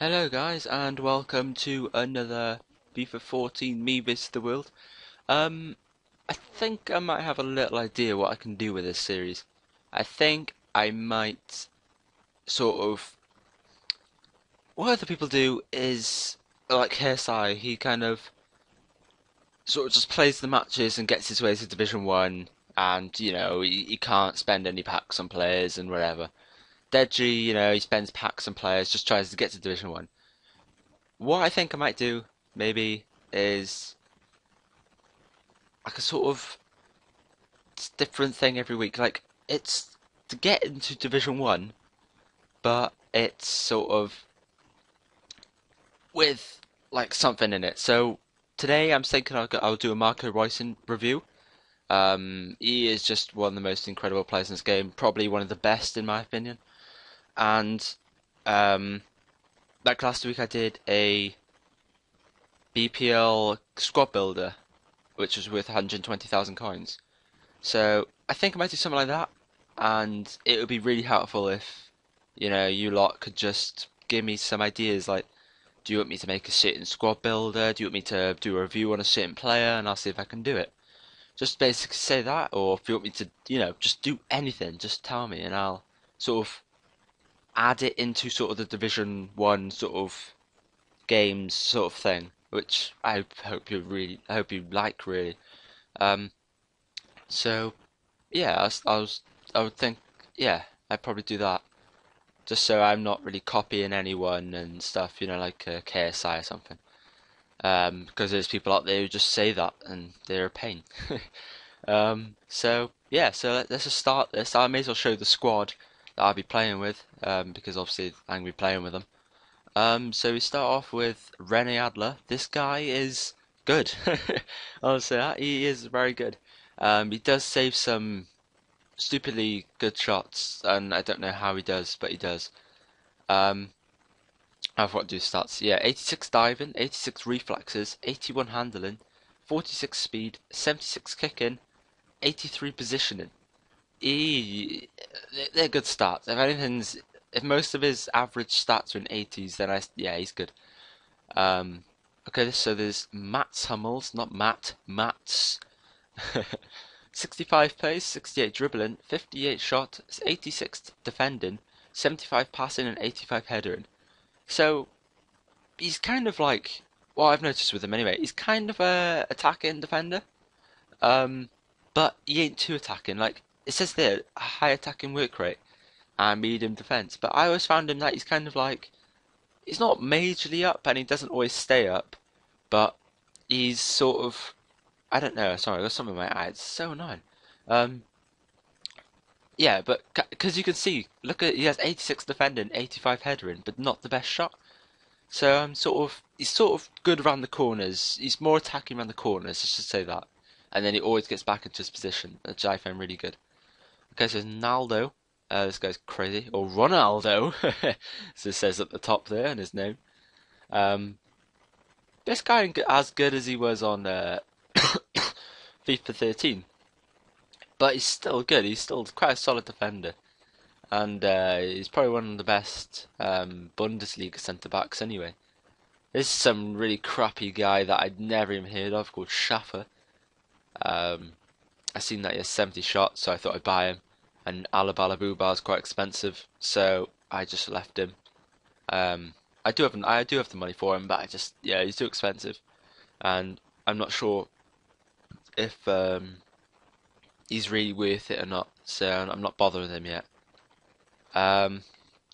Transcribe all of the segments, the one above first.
Hello guys and welcome to another FIFA 14 Me vs the World. Um, I think I might have a little idea what I can do with this series. I think I might sort of what other people do is like KSI, he kind of sort of just plays the matches and gets his way to Division 1 and you know, he, he can't spend any packs on players and whatever. Deji, you know, he spends packs on players, just tries to get to Division 1. What I think I might do, maybe, is like a sort of different thing every week. Like, it's to get into Division 1, but it's sort of with like something in it. So today I'm thinking I'll, do a Marco Reus review. Um, he is just one of the most incredible players in this game, probably one of the best in my opinion and um, like last week I did a BPL squad builder, which was worth 120,000 coins. So I think I might do something like that, and it would be really helpful if you know you lot could just give me some ideas. Like, do you want me to make a certain squad builder? Do you want me to do a review on a certain player, and I'll see if I can do it. Just basically say that, or if you want me to, you know, just do anything, just tell me, and I'll sort of add it into sort of the Division One sort of games sort of thing, which I hope you really, I hope you like really. Um, so yeah, I I was, I would think, yeah, I'd probably do that, just so I'm not really copying anyone and stuff, you know, like uh, KSI or something. Um, because there's people out there who just say that and they're a pain. um, so yeah, so let, us just start this. I may as well show the squad that I'll be playing with, um, because obviously I'm going to be playing with them. Um, so we start off with Rene Adler. This guy is good. I'll say that. He is very good. Um, he does save some stupidly good shots, and I don't know how he does, but he does. Um, I've got do stats. Yeah, 86 diving, 86 reflexes, 81 handling, 46 speed, 76 kicking, 83 positioning he they're good stats. If anything's if most of his average stats are in 80s, then I yeah he's good. Um, okay, so there's Mats Hummels, not Matt, Mats. 65 pace, 68 dribbling, 58 shot, 86 defending, 75 passing, and 85 headering. So he's kind of like well I've noticed with him anyway. He's kind of a attacking defender, um, but he ain't too attacking. Like it says there high attacking work rate and medium defense, but I always found him that he's kind of like he's not majorly up and he doesn't always stay up, but he's sort of I don't know. Sorry, I got something in my eye. It's so annoying. Um, yeah, but because you can see, look at he has 86 defending, 85 headering, but not the best shot. So I'm um, sort of he's sort of good around the corners. He's more attacking around the corners. I should say that, and then he always gets back into his position, which I find really good. Okay, so Naldo. Uh, this guy's crazy. Or Ronaldo, as it says at the top there in his name. Um, this guy as good as he was on uh, FIFA 13. But he's still good. He's still quite a solid defender. And uh, he's probably one of the best um, Bundesliga centre backs anyway. This is some really crappy guy that I'd never even heard of called Schaffer. Um, I seen that he has 70 shots, so I thought I'd buy him and Alabala Bar is quite expensive, so I just left him. Um, I do have I do have the money for him, but I just yeah he's too expensive, and I'm not sure if um, he's really worth it or not. So I'm not bothering him yet. Um,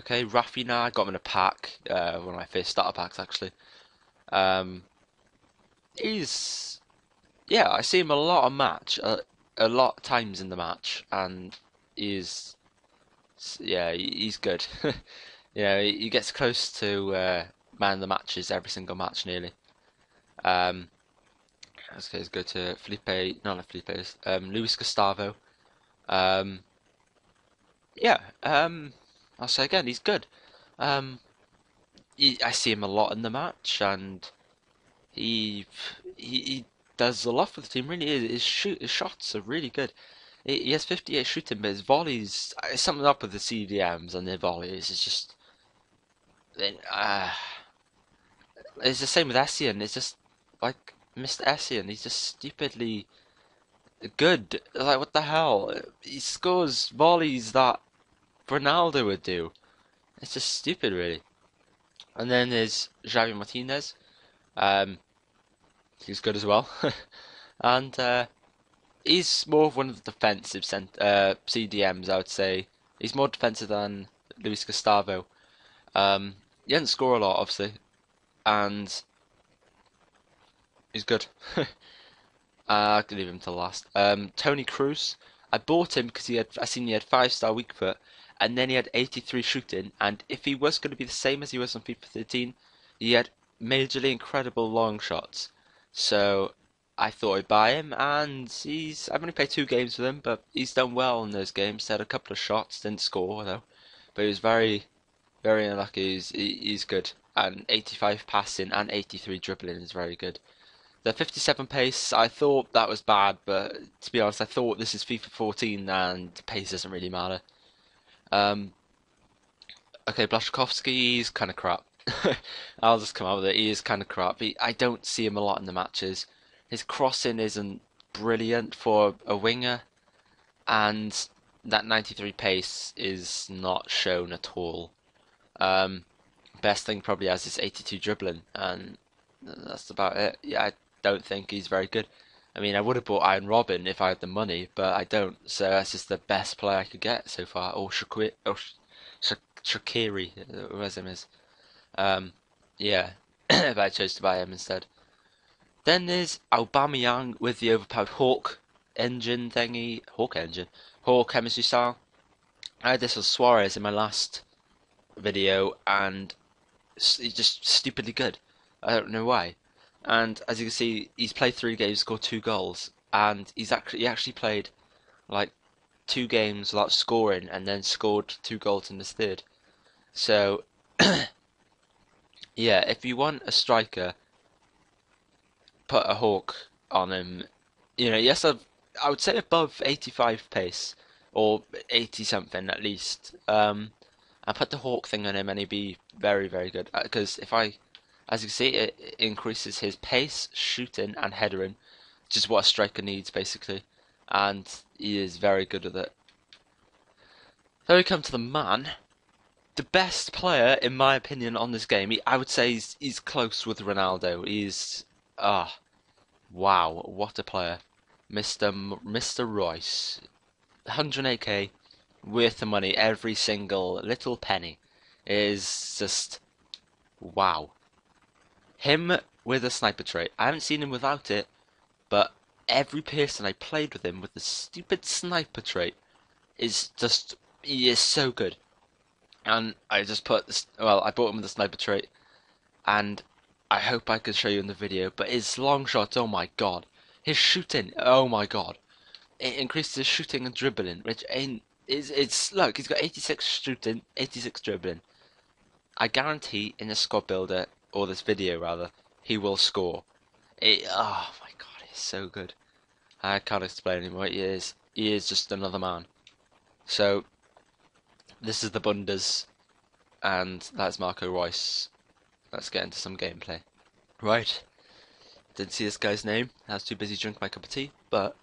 okay, Rafinha, I got him in a pack, uh, one of my first starter packs actually. Um, he's yeah, I see him a lot of match, uh, a lot of times in the match, and is yeah he's good. yeah, he gets close to uh, man of the matches every single match nearly. Um, let's go to Felipe, not Felipe, um, Luis Gustavo. Um, yeah, um, I'll say again, he's good. Um, he, I see him a lot in the match, and he he, he does a lot for the team. Really, his shoot his shots are really good. He has 58 shooting, but his volleys, it's something up with the CDMs and their volleys. It's just then uh, it's the same with Essien. It's just like Mr. Essien. He's just stupidly good. Like what the hell? He scores volleys that Ronaldo would do. It's just stupid, really. And then there's Javi Martinez. Um, he's good as well. and uh, he's more of one of the defensive cent- uh, CDMs, I would say. He's more defensive than Luis Gustavo. Um, he doesn't score a lot, obviously, and he's good. uh, I can leave him to last. Um, Toni Kroos. I bought him because he had I seen he had five star weak foot, and then he had 83 shooting. And if he was going to be the same as he was on FIFA 13, he had majorly incredible long shots. So I thought I'd buy him, and he's I've only played two games with him, but he's done well in those games. Had a couple of shots, didn't score though, but he was very, very unlucky. He's he's good, and 85 passing and 83 dribbling is very good. The 57 pace, I thought that was bad, but to be honest, I thought this is FIFA 14 and pace doesn't really matter. Um, okay, Blaszczykowski's kind of crap. I'll just come out with it. He is kind of crap. He, I don't see him a lot in the matches. His crossing isn't brilliant for a winger, and that 93 pace is not shown at all. Um, best thing probably has is 82 dribbling, and that's about it. Yeah, I don't think he's very good. I mean, I would have bought Arjen Robben if I had the money, but I don't. So that's just the best player I could get so far. Or Shakiri, or Shaqiri, whatever his name is. Um, yeah, but I chose to buy him instead. Then there's Aubameyang with the overpowered Hawk engine thingy, Hawk engine, Hawk chemistry style. I had this with Suarez in my last video, and he's just stupidly good. I don't know why. And as you can see, he's played three games, scored two goals, and he's actually he actually played like two games without scoring, and then scored two goals in the third. So, yeah, if you want a striker, put a hawk on him. You know, yes, I've, I would say above 85 pace or 80 something at least. Um, and put the hawk thing on him, and he'd be very, very good. Because uh, if I as you can see, it increases his pace, shooting, and headering, which is what a striker needs, basically. And he is very good at it. Then we come to the man. The best player, in my opinion, on this game, he, I would say he's, he's close with Ronaldo. He's, ah, wow, what a player. Mr. M Mr. Reus. 108k, worth the money, every single little penny. Is just, wow. Him with a sniper trait. I haven't seen him without it, but every person I played with him with the stupid sniper trait is just he is so good. And I just put well, I bought him with the sniper trait, and I hope I can show you in the video. But his long shots, oh my god, his shooting, oh my god, it increases his shooting and dribbling, which ain't is it's look, he's got 86 shooting, 86 dribbling. I guarantee in the squad builder or this video rather, he will score. It, oh my god, he's so good. I can't explain him. He is. He is just another man. So, this is the Bundes, and that's Marco Reus. Let's get into some gameplay. Right. Didn't see this guy's name. I was too busy drinking my cup of tea, but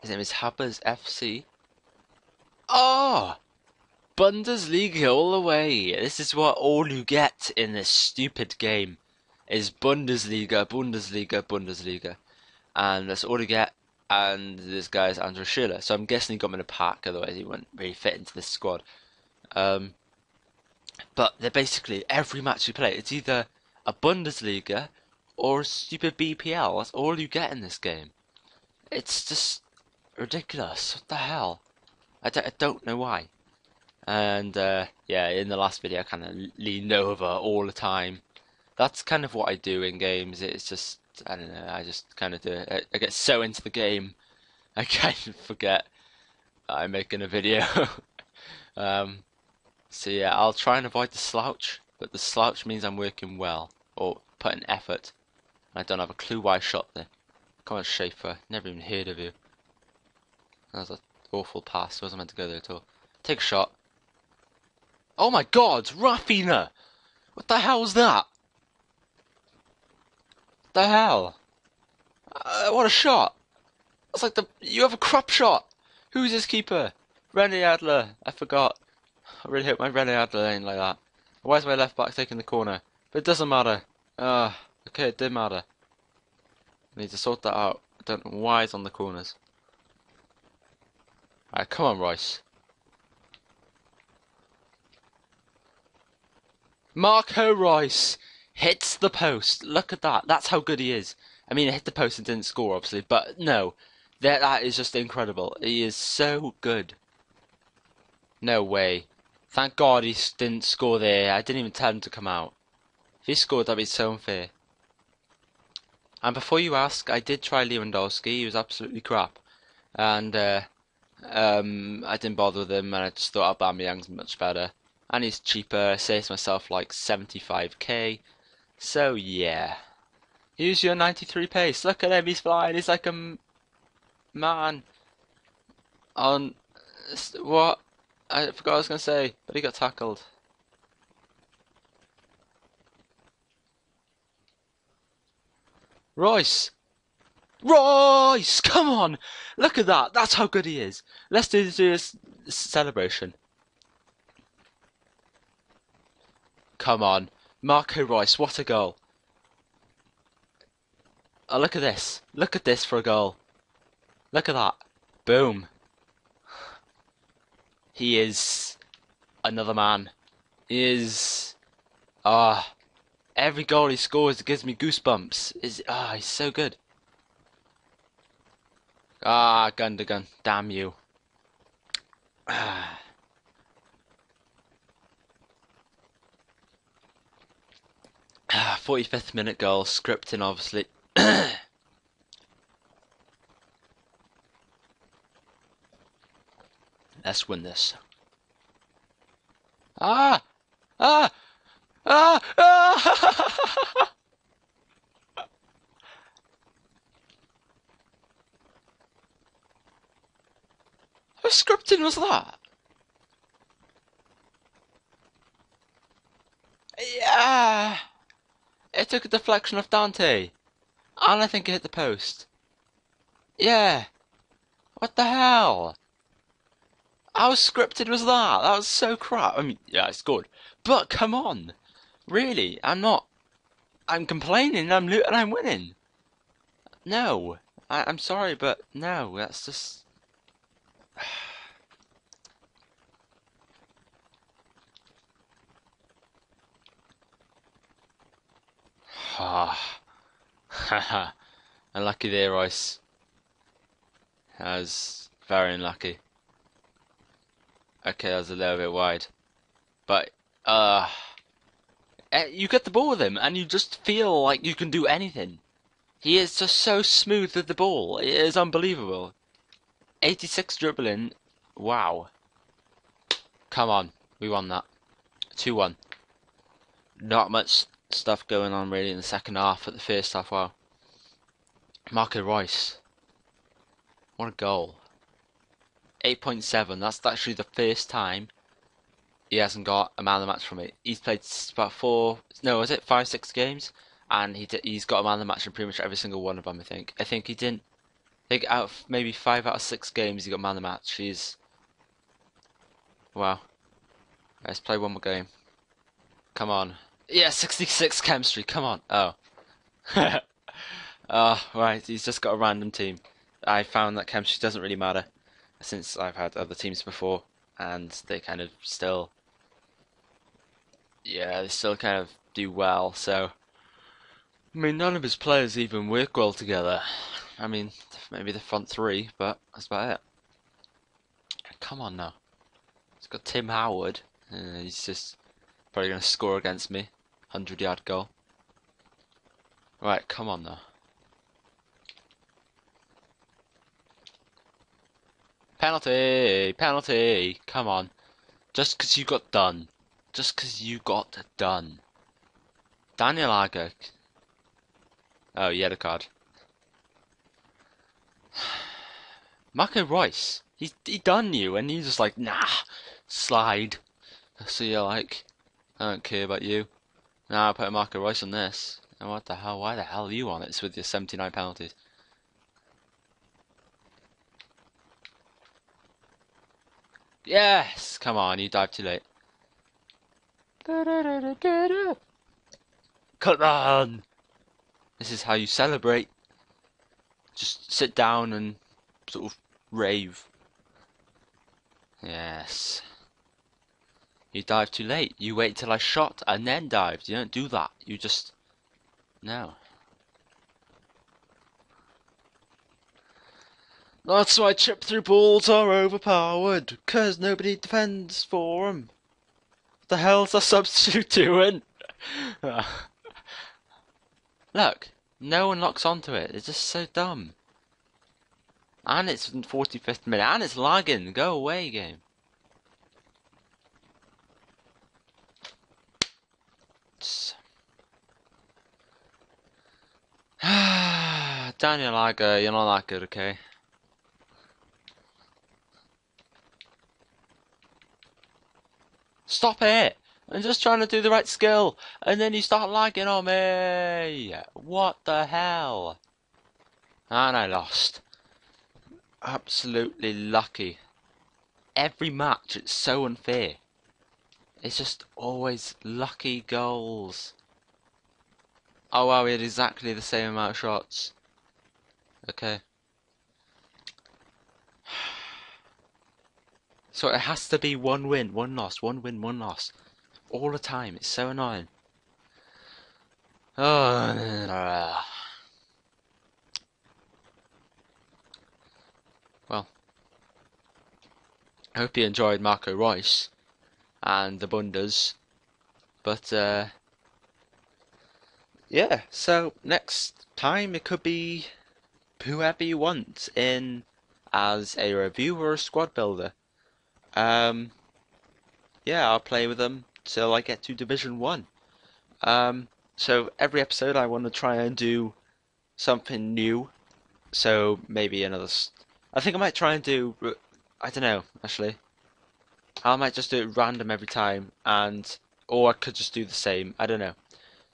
his name is Habbers FC. Oh! Bundesliga all the way. This is what all you get in this stupid game is Bundesliga, Bundesliga, Bundesliga. And that's all you get. And this guy is Andrew Schürrle. So I'm guessing he got him in a pack, otherwise he wouldn't really fit into this squad. Um, but they're basically, every match you play, it's either a Bundesliga or a stupid BPL. That's all you get in this game. It's just ridiculous. What the hell? I I don't know why. And uh, yeah, in the last video, I kind of leaned over all the time. That's kind of what I do in games. It's just I don't know. I just kind of do it. I, I get so into the game, I kind of forget I'm making a video. um, so yeah, I'll try and avoid the slouch, but the slouch means I'm working well or put putting effort. I don't have a clue why I shot there. Come on, Schaefer. Never even heard of you. That was an awful pass. I wasn't meant to go there at all. Take a shot. Oh my god, Rafinha! What the hell was that? What the hell? Uh, what a shot! It's like the you have a crap shot. Who's this keeper? Rene Adler. I forgot. I really hope my Rene Adler ain't like that. Why is my left back taking the corner? But it doesn't matter. Ah, uh, okay, it did matter. I need to sort that out. I don't know why it's on the corners. Alright, come on, Reus. Marco Reus hits the post. Look at that. That's how good he is. I mean, he hit the post and didn't score, obviously, but no. That, that is just incredible. He is so good. No way. Thank God he didn't score there. I didn't even tell him to come out. If he scored, that'd be so unfair. And before you ask, I did try Lewandowski. He was absolutely crap. And uh, um, I didn't bother with him, and I just thought Aubameyang's much better. And he's cheaper. I to myself, like 75k. So, yeah. Use your 93 pace. Look at him, he's flying. He's like a man. On. What? I forgot what I was going to say, but he got tackled. Reus! Reus! Come on! Look at that! That's how good he is! Let's do this celebration. Come on. Marco Reus, what a goal. Oh, look at this. Look at this for a goal. Look at that. Boom. He is another man. He is ah uh, every goal he scores gives me goosebumps. Is ah he's so good. Ah Gundogan, damn you. Ah. Ah, 45th minute goal, scripting obviously. Let's win this. Ah! Ah! Ah! Ah! What scripting was that? Yeah! It took a deflection of Dante. And I think it hit the post. Yeah. What the hell? How scripted was that? That was so crap. I mean, yeah, it's good. But come on. Really? I'm not. I'm complaining I'm and I'm winning. No. I, I'm sorry, but no. That's just. Ah. Haha. unlucky there, Reus. As very unlucky. Okay, that was a little bit wide. But, uh, eh, you get the ball with him and you just feel like you can do anything. He is just so smooth with the ball. It is unbelievable. 86 dribbling. Wow. Come on. We won that. 2-1. Not much stuff going on really in the second half, but the first half, wow. Marco Reus. What a goal. 8.7. That's actually the first time he hasn't got a man of the match from it. He's played about four, no, was it five, six games, and he he's got a man of the match in pretty much every single one of them. I think. I think he didn't. I think out of maybe five out of six games he got man of the match. He's wow. Let's play one more game. Come on. Yeah, 66 chemistry. Come on. Oh. oh, right. He's just got a random team. I found that chemistry doesn't really matter since I've had other teams before, and they kind of still, yeah, they still kind of do well. So, I mean, none of his players even work well together. I mean, maybe the front three, but that's about it. Come on now. He's got Tim Howard. Uh, he's just probably going to score against me. 100 yard goal. Right, come on now. Penalty! Penalty! Come on. Just because you got done. Just because you got done. Daniel Agger. Oh, the card. Marco Reus. He, he done you, and he's just like, nah, slide. I see you like. I don't care about you. Now I put Marco Reus on this. And what the hell? Why the hell are you on it it's with your 79 penalties? Yes! Come on, you dive too late. Come on! This is how you celebrate. Just sit down and sort of rave. Yes. You dive too late. You wait till I shot and then dived. You don't do that. You just... No. That's why chip through balls are overpowered, cause nobody defends for them. What the hell's a substitute doing? Look, no one locks onto it. It's just so dumb. And it's 45th minute, and it's lagging. Go away, game. Daniel Agger, you're not that good, okay? Stop it! I'm just trying to do the right skill, and then you start lagging on me! What the hell? And I lost. Absolutely lucky. Every match, it's so unfair. It's just always lucky goals. Oh wow, we had exactly the same amount of shots. Okay. So it has to be one win, one loss, one win, one loss. All the time. It's so annoying. Oh. Well. I hope you enjoyed Marco Reus and the Bundas. But, uh, yeah, so next time it could be whoever you want in as a reviewer or a squad builder. Um, yeah, I'll play with them till I get to Division 1. Um, so every episode I want to try and do something new. So maybe another... I think I might try and do... I don't know, actually. I might just do it random every time, and or I could just do the same. I don't know.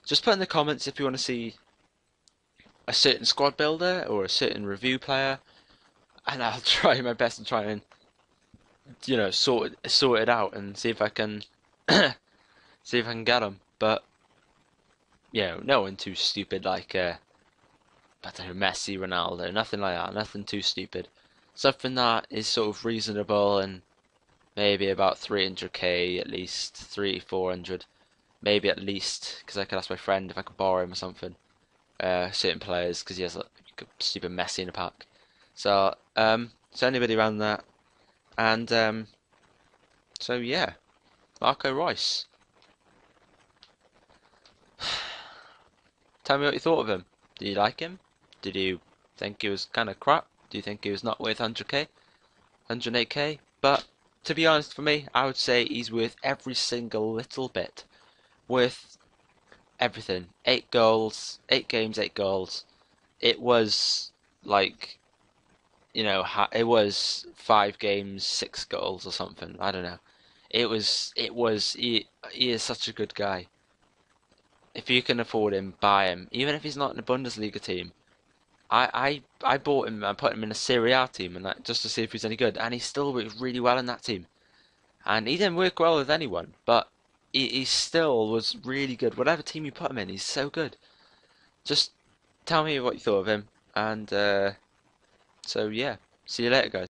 Just put in the comments if you want to see a certain squad builder or a certain review player, and I'll try my best to try and you know sort it, sort it out and see if I can see if I can get them. But you know, no one too stupid like uh, I know Messi, Ronaldo, nothing like that. Nothing too stupid. Something that is sort of reasonable and maybe about 300k at least, three, 400, maybe at least, because I could ask my friend if I could borrow him or something. Uh, certain players, because he has a stupid Messi in the pack. So, um, so anybody around that, and um, so yeah, Marco Reus. Tell me what you thought of him. Did you like him? Did you think he was kind of crap? Do you think he was not worth 100k? 108k? But to be honest, for me, I would say he's worth every single little bit. Worth everything. Eight goals, eight games, eight goals. It was like, you know, it was five games, six goals or something. I don't know. It was, it was, he, he is such a good guy. If you can afford him, buy him. Even if he's not in a Bundesliga team. I, I, I bought him, I put him in a Serie A team and that, just to see if he's any good, and he still worked really well in that team. And he didn't work well with anyone, but he, he still was really good. Whatever team you put him in, he's so good. Just tell me what you thought of him, and uh, so yeah, see you later, guys.